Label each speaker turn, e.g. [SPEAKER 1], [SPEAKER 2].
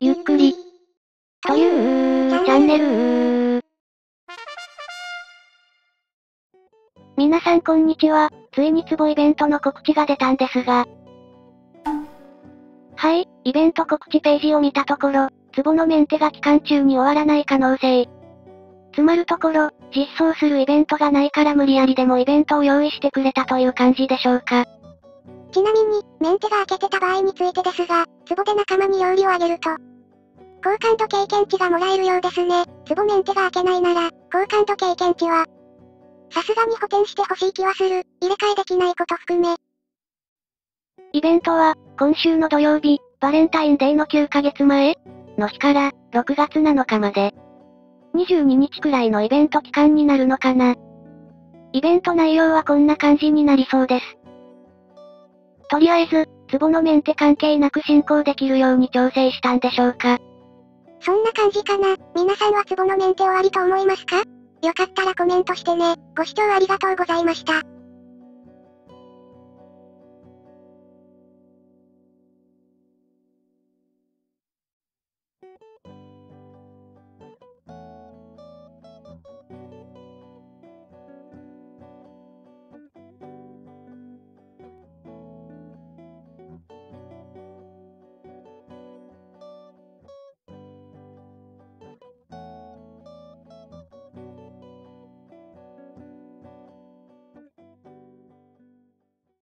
[SPEAKER 1] ゆっくり。という、チャンネル皆さんこんにちは。ついにツボイベントの告知が出たんですが。はい、イベント告知ページを見たところ、ツボのメンテが期間中に終わらない可能性。つまるところ、実装するイベントがないから無理やりでもイベントを用意してくれたという感じでしょうか。
[SPEAKER 2] ちなみに、メンテが開けてた場合についてですが、ツボで仲間に料理をあげると、好感度経験値がもらえるようですね。ツボメンテが開けないなら、好感度経験値は、さすがに補填してほしい気はする。入れ替えできないこと含め。
[SPEAKER 1] イベントは、今週の土曜日、バレンタインデーの9ヶ月前？の日から、6月7日まで。22日くらいのイベント期間になるのかな？イベント内容はこんな感じになりそうです。とりあえず、ツボのメンテ関係なく進行できるように調整したんでしょうか？
[SPEAKER 2] そんな感じかな。皆さんはツボのメンテ終わりと思いますか？よかったらコメントしてね。ご視聴ありがとうございました。